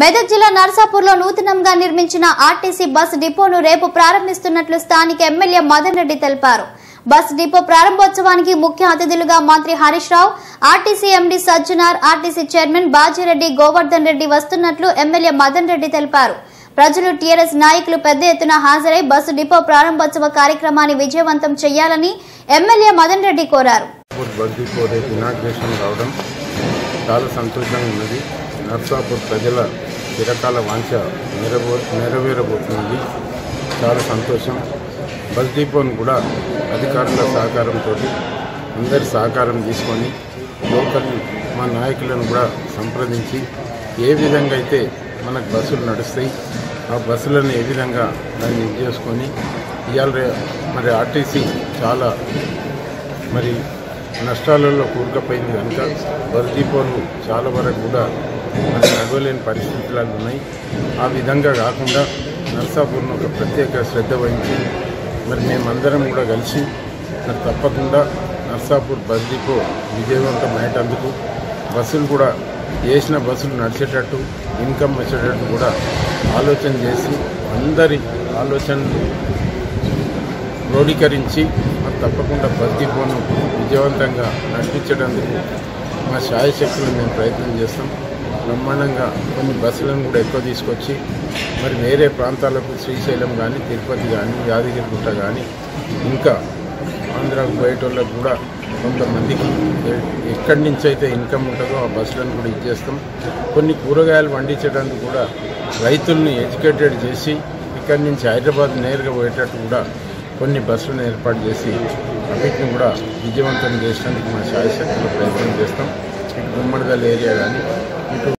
మెదక్ జిల్లా నర్సాపూర్లో నూతనంగా నిర్మించిన ఆర్టీసీ బస్ డిపోను రేపు ప్రారంభిస్తున్నట్లు స్థానిక ఎమ్మెల్యే మదన్ రెడ్డి తెలిపారు. బస్ డిపో ప్రారంభోత్సవానికి ముఖ్య అతిథులుగా మంత్రి Harish Rao RTC MD Sajjanar RTC chairman Bajireddy Govardhan Reddy వస్తున్నట్లు ఎమ్మెల్యే మదన్ రెడ్డి తెలిపారు. ప్రజలు టీఆర్ఎస్ నాయకులు పెద్ద ఎత్తున హాజరై బస్సు డిపో ప్రారంభోత్సవ కార్యక్రమాన్ని విజయవంతం చేయాలని ఎమ్మెల్యే మదన్ రెడ్డి కోరారు. చాలా సంతోషంగా ఉన్నది. నర్సాపూర్ ప్రజల చిరకాల వాంఛ నెరవే నెరవేరబోతుంది. చాలా సంతోషం. బస్ డిపోను కూడా అధికారుల సహకారంతో అందరి సహకారం తీసుకొని లోకల్ మా నాయకులను కూడా సంప్రదించి ఏ విధంగా అయితే మనకు బస్సులు నడుస్తాయి ఆ బస్సులను ఏ విధంగా దాన్ని ఇది చేసుకొని ఇవాళ మరి ఆర్టీసీ చాలా మరి నష్టాలలో కూరుకుపోయింది కనుక బస్ డిపోలు చాలా వరకు కూడా మరి నడవలేని పరిస్థితులు ఉన్నాయి. ఆ విధంగా కాకుండా నర్సాపూర్ను ఒక ప్రత్యేక శ్రద్ధ వహించి మరి మేమందరం కూడా కలిసి మరి తప్పకుండా నర్సాపూర్ బస్ డిపో విజయవంతం అయ్యేటందుకు బస్సులు కూడా వేసిన బస్సులు నడిచేటట్టు ఇన్కమ్ వచ్చేటట్టు కూడా ఆలోచన చేసి అందరి ఆలోచనలు క్రోడీకరించి తప్పకుండా బస్ డిపోను విజయవంతంగా నడిపించడానికి మా శాయశక్తులు మేము ప్రయత్నం చేస్తాం. బ్రహ్మాండంగా కొన్ని బస్సులను కూడా ఎక్కువ తీసుకొచ్చి మరి వేరే ప్రాంతాలకు శ్రీశైలం కానీ తిరుపతి కానీ యాదగిరిగుట్ట కానీ ఇంకా ఆంధ్రాకు బయటోళ్ళకు కూడా కొంతమందికి ఎక్కడి నుంచి అయితే ఇన్కమ్ ఉంటుందో ఆ బస్సులను కూడా ఇచ్చేస్తాం. కొన్ని కూరగాయలు పండించడానికి కూడా రైతుల్ని ఎడ్యుకేటెడ్ చేసి ఇక్కడి నుంచి హైదరాబాద్ నేరుగా పోయేటట్టు కూడా కొన్ని బస్సులను ఏర్పాటు చేసి అన్నింటిని కూడా విజయవంతం చేసినందుకు మన శాయశక్తులు ప్రయత్నం చేస్తాం. ఇటు గుమ్మడిదల ఏరియా కానీ ఇటు